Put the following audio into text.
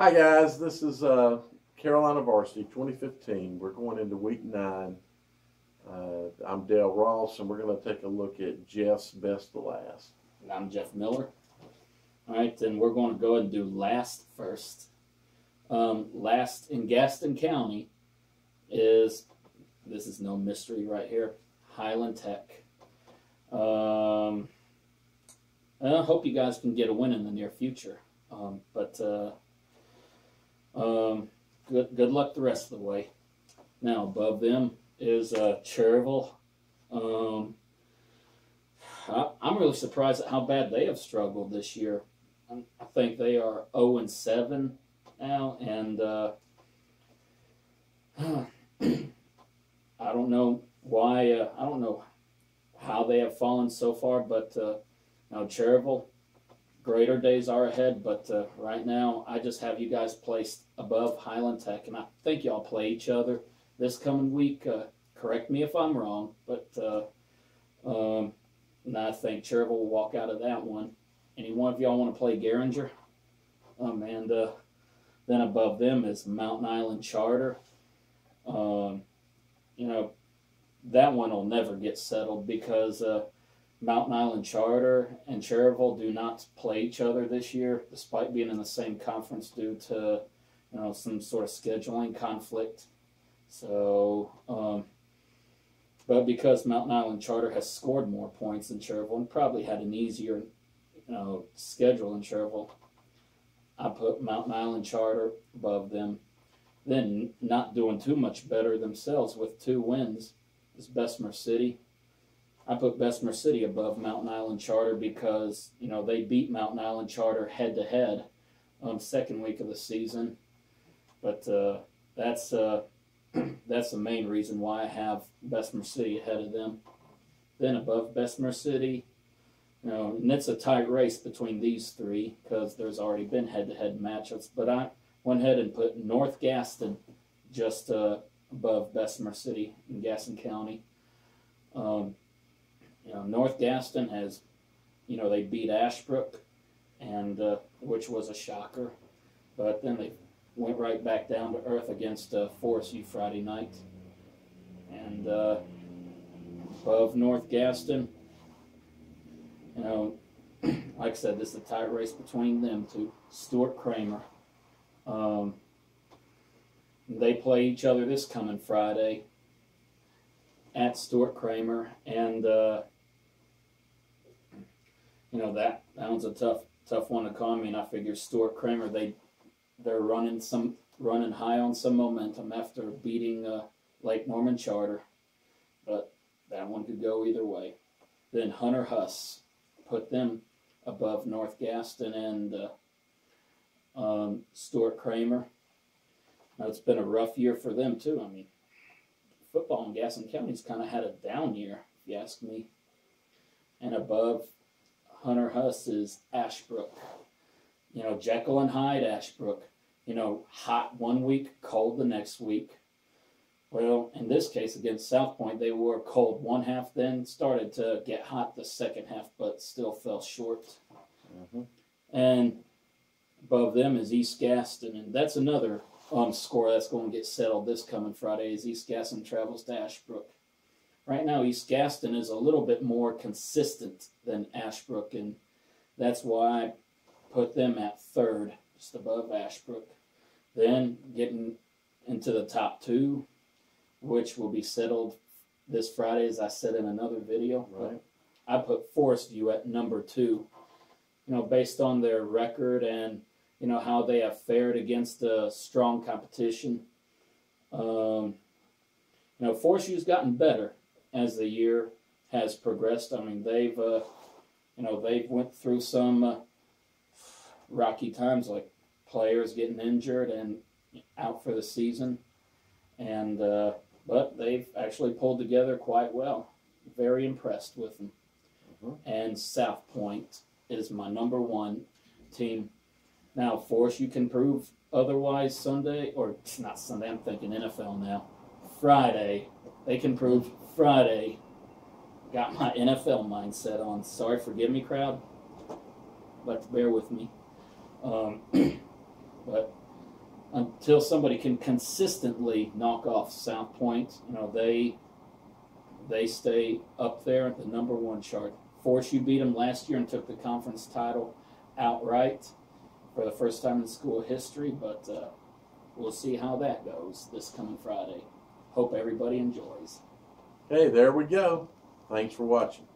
Hi guys, this is uh, Carolina Varsity 2015. We're going into week nine. Uh, I'm Dale Ross, and we're going to take a look at Jeff's best to last. And I'm Jeff Miller. All right, then we're going to go ahead and do last first. Um, last in Gaston County is this is no mystery right here Highland Tech. Um, I hope you guys can get a win in the near future. Um, but uh, um, good good luck the rest of the way. Now above them is uh, Cherryville. Um, I, I'm really surprised at how bad they have struggled this year. I think they are 0 and 7 now, and uh, I don't know why. Uh, I don't know how they have fallen so far, but uh, now Cherryville, greater days are ahead. But uh, right now, I just have you guys placed above Highland Tech, and I think y'all play each other this coming week. Uh, correct me if I'm wrong, but uh, um, and I think Cherryville will walk out of that one. Any one of y'all want to play Garinger? Um, and uh, then above them is Mountain Island Charter. Um, you know, that one will never get settled because uh, Mountain Island Charter and Cherryville do not play each other this year, despite being in the same conference due to you know some sort of scheduling conflict. So, um, but because Mountain Island Charter has scored more points than Cherryville and probably had an easier you know schedule in Cherryville, I put Mountain Island Charter above them. Then not doing too much better themselves with two wins is Bessemer City. I put Bessemer City above Mountain Island Charter because you know they beat Mountain Island Charter head to head on second week of the season, but uh, that's uh, that's the main reason why I have Bessemer City ahead of them. Then above Bessemer City, you know, and it's a tight race between these three because there's already been head-to-head matchups. But I went ahead and put North Gaston just uh, above Bessemer City in Gaston County. Um, you know, North Gaston has, you know, they beat Ashbrook, and uh, which was a shocker. But then they went right back down to earth against uh, U Friday night. And uh, above North Gaston, you know, like I said, this is a tight race between them two. Stuart Cramer. Um, they play each other this coming Friday at Stuart Cramer, and uh, you know that that one's a tough tough one to call. I mean, I figure Stuart Cramer they they're running some running high on some momentum after beating uh, Lake Norman Charter, but that one could go either way. Then Hunter Huss put them above North Gaston and uh, um, Stuart Cramer. Now, it's been a rough year for them too. I mean, football in Gaston County's kind of had a down year, if you ask me. And above Hunter Huss is Ashbrook. You know, Jekyll and Hyde Ashbrook. You know, hot one week, cold the next week. Well, in this case against South Point, they were cold one half, then started to get hot the second half, but still fell short. Mm-hmm. And above them is East Gaston, and that's another um, score that's going to get settled this coming Friday. Is East Gaston travels to Ashbrook. Right now, East Gaston is a little bit more consistent than Ashbrook, and that's why I put them at third, just above Ashbrook. Then getting into the top two, which will be settled this Friday, as I said in another video. Right. I put Forest View at number two. You know, based on their record and you know how they have fared against a strong competition. Um, you know, Forest View's gotten better as the year has progressed. I mean, they've uh, you know they've went through some uh, rocky times, like players getting injured and out for the season, and uh, but they've actually pulled together quite well. Very impressed with them. Mhm. And South Point is my number one team. Now, Forest View can prove otherwise Sunday, or not Sunday, I'm thinking NFL now. Friday, they can prove Friday. Got my NFL mindset on. Sorry, forgive me, crowd, but bear with me. Um, but until somebody can consistently knock off South Point, you know, they they stay up there at the number one chart. Forest View beat them last year and took the conference title outright for the first time in school history, but uh, we'll see how that goes this coming Friday. Hope everybody enjoys. Hey, there we go. Thanks for watching.